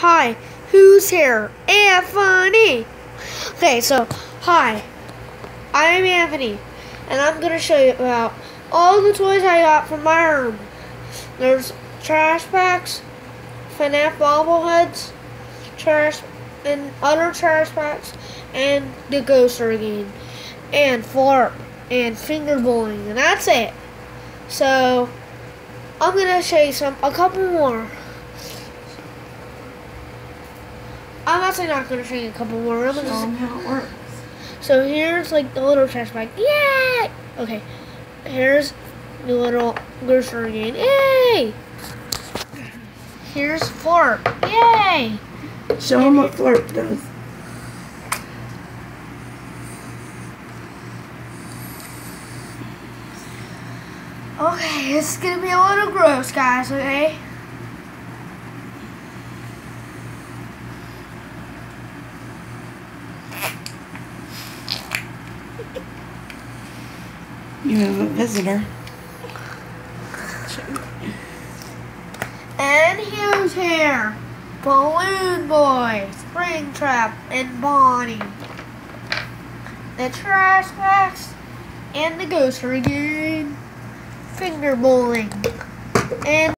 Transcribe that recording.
Hi, who's here? Anthony! Okay, so, hi. I'm Anthony, and I'm gonna show you about all the toys I got from my room. There's trash packs, FNAF bobbleheads, trash, and other trash packs, and the Ghost game, and Flarp, and finger bowling, and that's it. So, I'm gonna show you some, a couple more. I'm not going to show you a couple more. I'm Show them how it works. so here's like the little trash bag. Yay! Okay. Here's the little Grossery Gang. Yay! Here's Flarp. Yay! Show them what Flarp does. Okay, it's gonna be a little gross, guys, okay? You have a visitor. And here's here. Balloon Boy, Springtrap, and Bonnie. The trash packs and the ghost game. Finger bowling. And